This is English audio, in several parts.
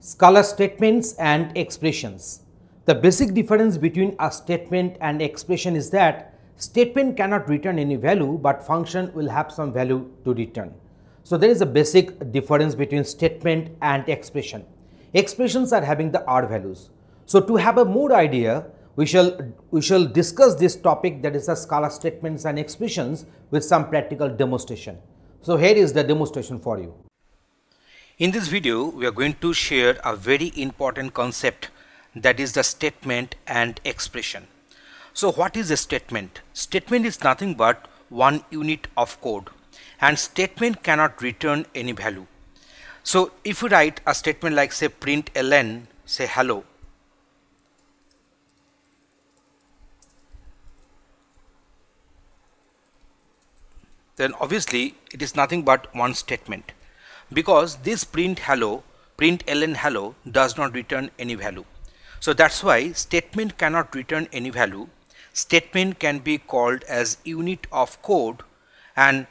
Scala statements and expressions. The basic difference between a statement and expression is that statement cannot return any value but function will have some value to return. So there is a basic difference between statement and expression. Expressions are having the R values. So to have a more idea, we shall, we shall discuss this topic that is the Scala statements and expressions with some practical demonstration. So here is the demonstration for you. In this video, we are going to share a very important concept that is the statement and expression. So what is a statement? Statement is nothing but one unit of code and statement cannot return any value. So if you write a statement like say print ln say hello then obviously it is nothing but one statement because this print hello print ln hello does not return any value. So that's why statement cannot return any value. Statement can be called as unit of code. And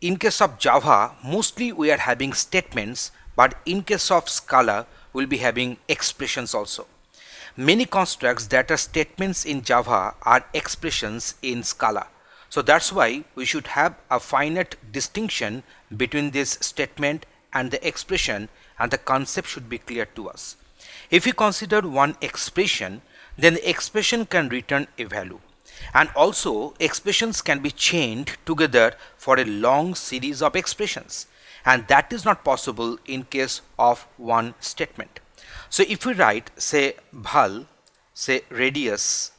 in case of java mostly we are having statements but in case of scala we'll be having expressions also. Many constructs that are statements in java are expressions in scala so that's why we should have a finite distinction between this statement and the expression and the concept should be clear to us. If we consider one expression, then the expression can return a value. And also expressions can be chained together for a long series of expressions. And that is not possible in case of one statement. So if we write say val, say radius,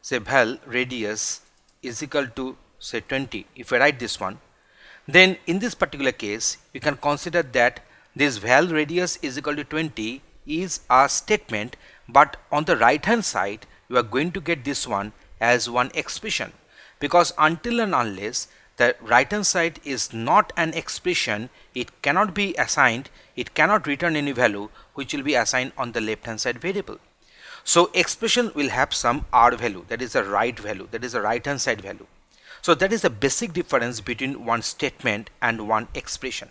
say val radius is equal to say 20 if I write this one then in this particular case we can consider that this val radius is equal to 20 is a statement but on the right hand side you are going to get this one as one expression. Because until and unless the right hand side is not an expression it cannot be assigned it cannot return any value which will be assigned on the left hand side variable so expression will have some R value that is a right value that is a right hand side value. So that is the basic difference between one statement and one expression.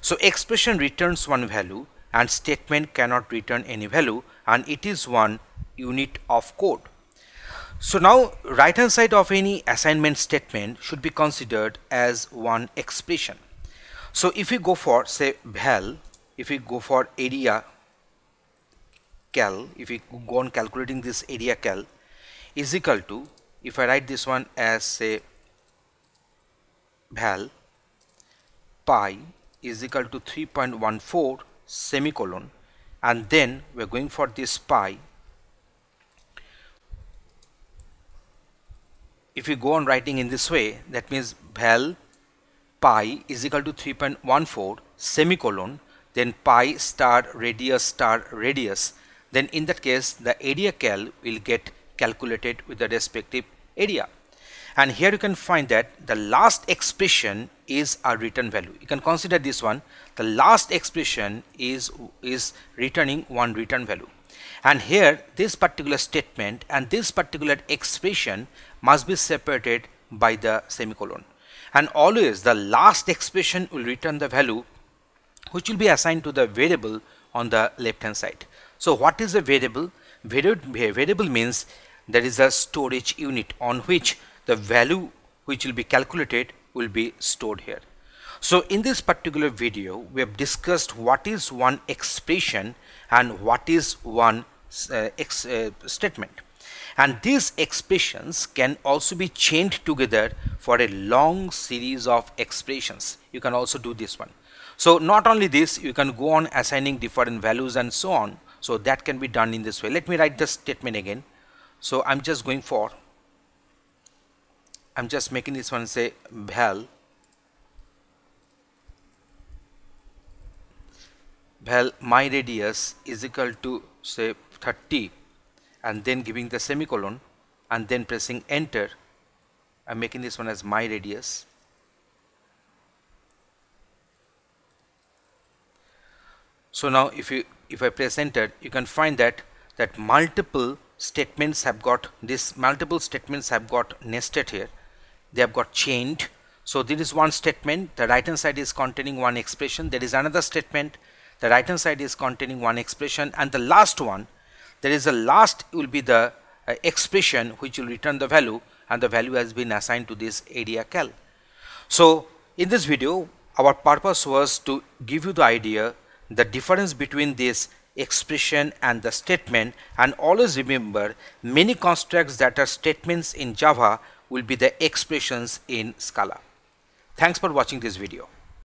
So expression returns one value and statement cannot return any value and it is one unit of code. So now right hand side of any assignment statement should be considered as one expression. So if we go for say val, if we go for area cal if we go on calculating this area cal is equal to if I write this one as say val pi is equal to 3.14 semicolon and then we're going for this pi. If we go on writing in this way that means val pi is equal to 3.14 semicolon then pi star radius star radius then in that case the area cal will get calculated with the respective area. And here you can find that the last expression is a return value. You can consider this one. The last expression is is returning one return value. And here this particular statement and this particular expression must be separated by the semicolon. And always the last expression will return the value which will be assigned to the variable on the left hand side so what is a variable? Variable means there is a storage unit on which the value which will be calculated will be stored here. So in this particular video we have discussed what is one expression and what is one uh, ex, uh, statement and these expressions can also be chained together for a long series of expressions you can also do this one so not only this you can go on assigning different values and so on so that can be done in this way. Let me write the statement again. So I'm just going for I'm just making this one say val val my radius is equal to say 30 and then giving the semicolon and then pressing enter. I'm making this one as my radius. So now if you if I press enter you can find that that multiple statements have got this multiple statements have got nested here. They have got chained. So there is one statement the right hand side is containing one expression. There is another statement the right hand side is containing one expression. And the last one there is a last will be the uh, expression which will return the value. And the value has been assigned to this area cal. So in this video our purpose was to give you the idea the difference between this expression and the statement and always remember many constructs that are statements in Java will be the expressions in Scala. Thanks for watching this video.